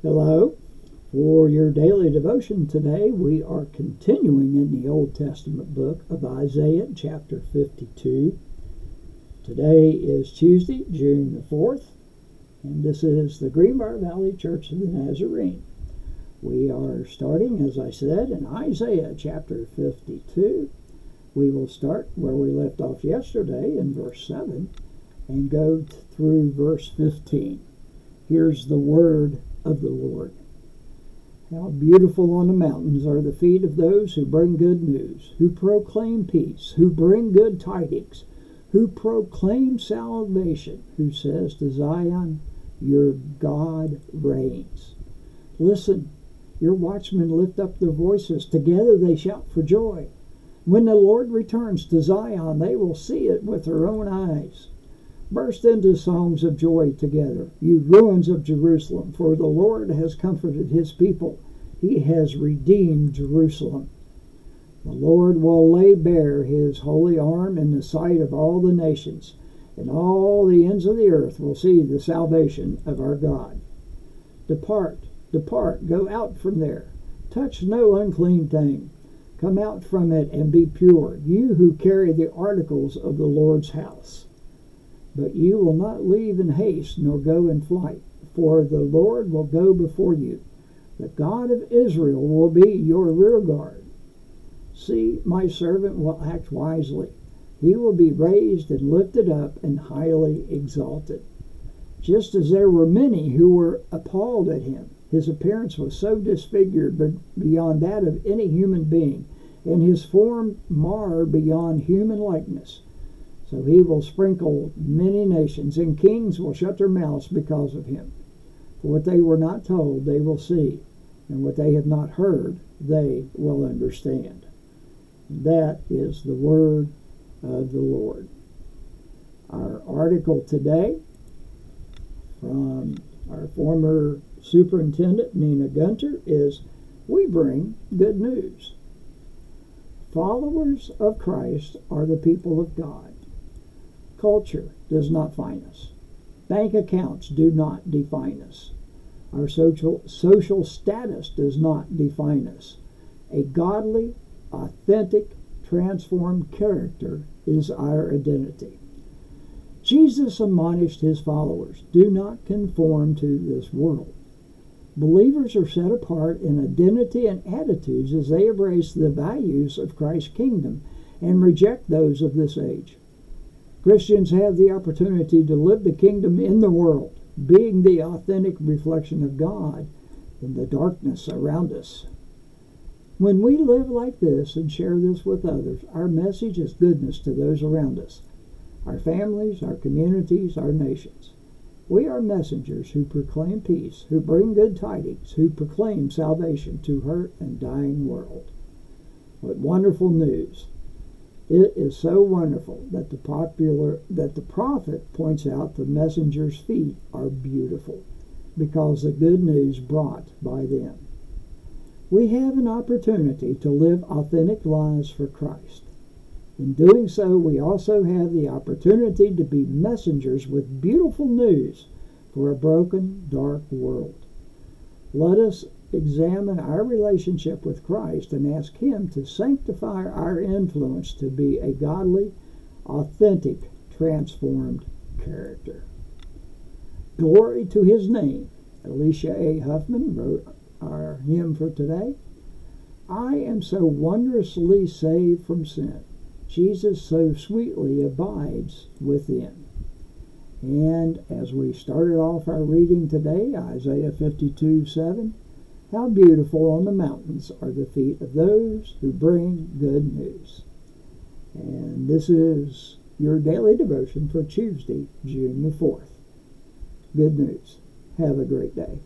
Hello. For your daily devotion today, we are continuing in the Old Testament book of Isaiah, chapter 52. Today is Tuesday, June the 4th, and this is the Greenbrier Valley Church of the Nazarene. We are starting, as I said, in Isaiah chapter 52. We will start where we left off yesterday in verse 7 and go through verse 15. Here's the word of the Lord. How beautiful on the mountains are the feet of those who bring good news, who proclaim peace, who bring good tidings, who proclaim salvation, who says to Zion, Your God reigns. Listen, your watchmen lift up their voices. Together they shout for joy. When the Lord returns to Zion, they will see it with their own eyes. Burst into songs of joy together, you ruins of Jerusalem, for the Lord has comforted his people. He has redeemed Jerusalem. The Lord will lay bare his holy arm in the sight of all the nations, and all the ends of the earth will see the salvation of our God. Depart, depart, go out from there. Touch no unclean thing. Come out from it and be pure, you who carry the articles of the Lord's house. But you will not leave in haste, nor go in flight, for the Lord will go before you. The God of Israel will be your rear guard. See, my servant will act wisely. He will be raised and lifted up and highly exalted. Just as there were many who were appalled at him, his appearance was so disfigured beyond that of any human being, and his form marred beyond human likeness. So he will sprinkle many nations, and kings will shut their mouths because of him. For what they were not told, they will see, and what they have not heard, they will understand. That is the word of the Lord. Our article today from our former superintendent, Nina Gunter, is We Bring Good News. Followers of Christ are the people of God. Culture does not define us. Bank accounts do not define us. Our social, social status does not define us. A godly, authentic, transformed character is our identity. Jesus admonished his followers do not conform to this world. Believers are set apart in identity and attitudes as they embrace the values of Christ's kingdom and reject those of this age. Christians have the opportunity to live the kingdom in the world, being the authentic reflection of God in the darkness around us. When we live like this and share this with others, our message is goodness to those around us, our families, our communities, our nations. We are messengers who proclaim peace, who bring good tidings, who proclaim salvation to hurt and dying world. What wonderful news! It is so wonderful that the popular that the prophet points out the messenger's feet are beautiful because the good news brought by them. We have an opportunity to live authentic lives for Christ. In doing so, we also have the opportunity to be messengers with beautiful news for a broken, dark world. Let us examine our relationship with Christ and ask Him to sanctify our influence to be a godly, authentic, transformed character. Glory to His name. Elisha A. Hoffman wrote our hymn for today. I am so wondrously saved from sin. Jesus so sweetly abides within. And as we started off our reading today, Isaiah 52 7, how beautiful on the mountains are the feet of those who bring good news. And this is your daily devotion for Tuesday, June the 4th. Good news. Have a great day.